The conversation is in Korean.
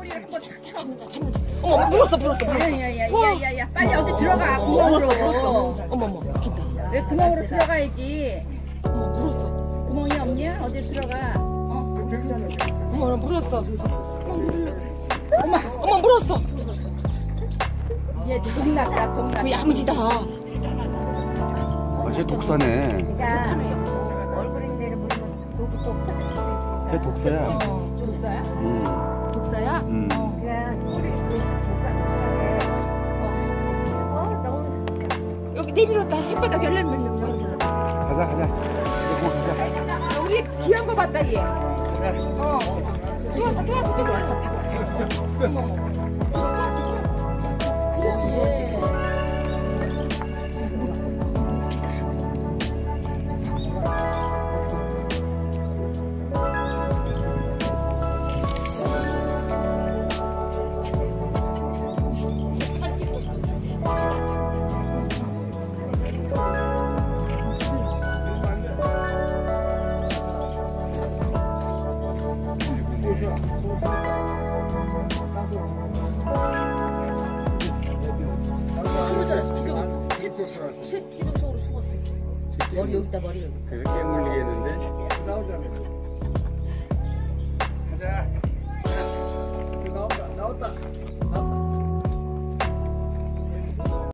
꼬리를 탁. 어머 물었어 물었어 야야야야야야 빨리 어디 들어가 물었어 구멍으로. 어머 어머 기다 왜 구멍으로 들어가야지? 어머 물었어 구멍이 없냐? 어디 들어가? 어? 어머 나 물었어 엄마. 어머 물었어 얘 동났다 동났다. 그 야무지다 아, 쟤 독사네. 그러니까 얼굴에 내려 보면 여기 또쟤 독사야. 독사야? 음, 내밀었다 햇바닥 열리면 가자, 가자. 이제 그만 가자. 여기 귀한 거 봤다 얘 어. 좋았어 좋았어 좋았어 어떻게 살았어? 새끼도 속으로 숨었어요. 머리 여기다 머리 여기. 그래서 깨물리겠는데? 나오자면. 가자. 나온다 나온다.